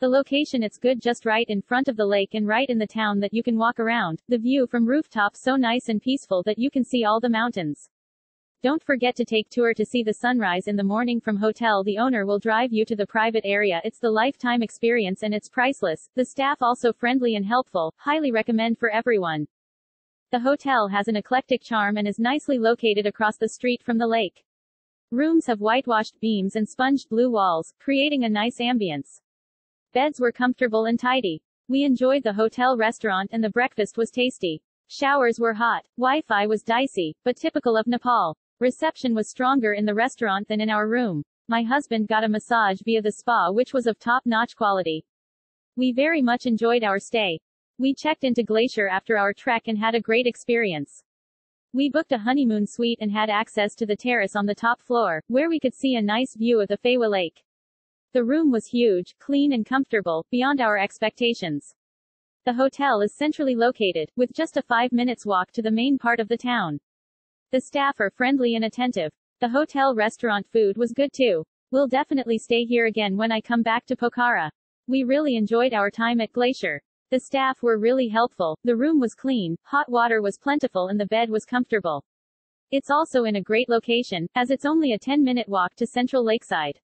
The location it's good just right in front of the lake and right in the town that you can walk around. The view from rooftop so nice and peaceful that you can see all the mountains. Don't forget to take tour to see the sunrise in the morning from hotel the owner will drive you to the private area it's the lifetime experience and it's priceless, the staff also friendly and helpful, highly recommend for everyone. The hotel has an eclectic charm and is nicely located across the street from the lake. Rooms have whitewashed beams and sponged blue walls, creating a nice ambience. Beds were comfortable and tidy. We enjoyed the hotel restaurant and the breakfast was tasty. Showers were hot. Wi-Fi was dicey, but typical of Nepal. Reception was stronger in the restaurant than in our room. My husband got a massage via the spa which was of top-notch quality. We very much enjoyed our stay. We checked into Glacier after our trek and had a great experience. We booked a honeymoon suite and had access to the terrace on the top floor, where we could see a nice view of the Phewa Lake. The room was huge, clean and comfortable, beyond our expectations. The hotel is centrally located, with just a five minutes walk to the main part of the town. The staff are friendly and attentive. The hotel restaurant food was good too. We'll definitely stay here again when I come back to Pokhara. We really enjoyed our time at Glacier. The staff were really helpful, the room was clean, hot water was plentiful and the bed was comfortable. It's also in a great location, as it's only a 10 minute walk to central lakeside.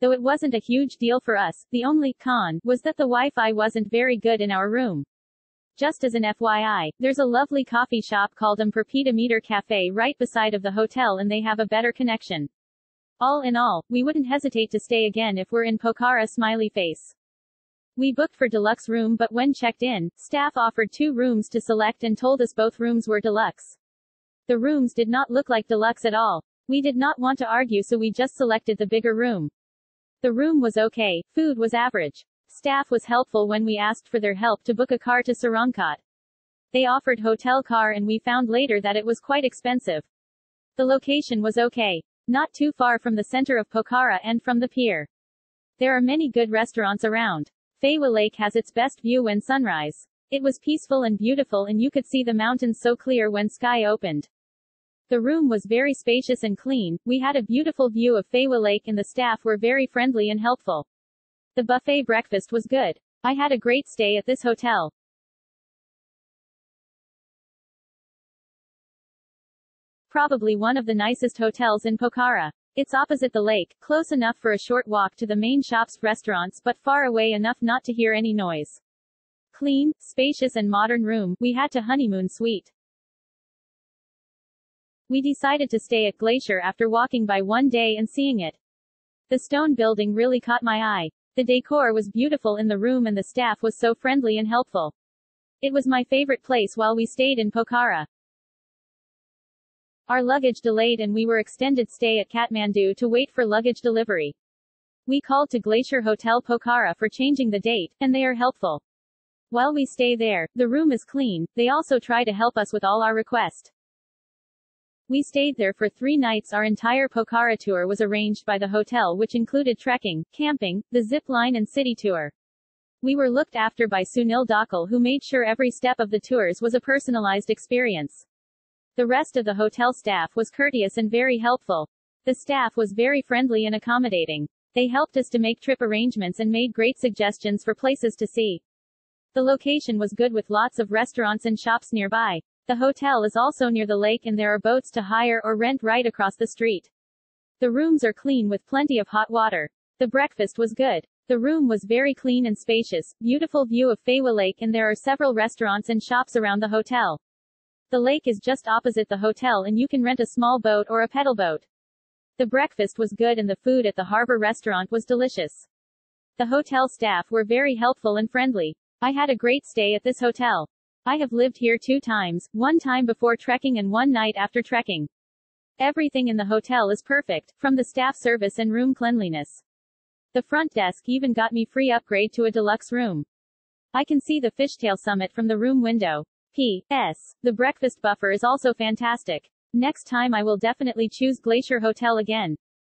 Though it wasn't a huge deal for us, the only con was that the Wi-Fi wasn't very good in our room. Just as an FYI, there's a lovely coffee shop called Perpeta Meter Cafe right beside of the hotel and they have a better connection. All in all, we wouldn't hesitate to stay again if we're in Pokhara smiley face. We booked for deluxe room but when checked in, staff offered two rooms to select and told us both rooms were deluxe. The rooms did not look like deluxe at all. We did not want to argue so we just selected the bigger room. The room was okay, food was average. Staff was helpful when we asked for their help to book a car to Sarangkot. They offered hotel car and we found later that it was quite expensive. The location was okay. Not too far from the center of Pokhara and from the pier. There are many good restaurants around. Phewa Lake has its best view when sunrise. It was peaceful and beautiful and you could see the mountains so clear when sky opened. The room was very spacious and clean, we had a beautiful view of Phewa Lake and the staff were very friendly and helpful. The buffet breakfast was good. I had a great stay at this hotel. Probably one of the nicest hotels in Pokhara. It's opposite the lake, close enough for a short walk to the main shops, restaurants, but far away enough not to hear any noise. Clean, spacious and modern room, we had to honeymoon suite. We decided to stay at Glacier after walking by one day and seeing it. The stone building really caught my eye. The decor was beautiful in the room and the staff was so friendly and helpful. It was my favorite place while we stayed in Pokhara. Our luggage delayed and we were extended stay at Kathmandu to wait for luggage delivery. We called to Glacier Hotel Pokhara for changing the date, and they are helpful. While we stay there, the room is clean, they also try to help us with all our request. We stayed there for three nights. Our entire Pokhara tour was arranged by the hotel, which included trekking, camping, the zip line, and city tour. We were looked after by Sunil Dakal, who made sure every step of the tours was a personalized experience. The rest of the hotel staff was courteous and very helpful. The staff was very friendly and accommodating. They helped us to make trip arrangements and made great suggestions for places to see. The location was good with lots of restaurants and shops nearby. The hotel is also near the lake and there are boats to hire or rent right across the street. The rooms are clean with plenty of hot water. The breakfast was good. The room was very clean and spacious, beautiful view of Phewa Lake and there are several restaurants and shops around the hotel. The lake is just opposite the hotel and you can rent a small boat or a pedal boat. The breakfast was good and the food at the harbor restaurant was delicious. The hotel staff were very helpful and friendly. I had a great stay at this hotel. I have lived here two times, one time before trekking and one night after trekking. Everything in the hotel is perfect, from the staff service and room cleanliness. The front desk even got me free upgrade to a deluxe room. I can see the fishtail summit from the room window. P.S. The breakfast buffer is also fantastic. Next time I will definitely choose Glacier Hotel again.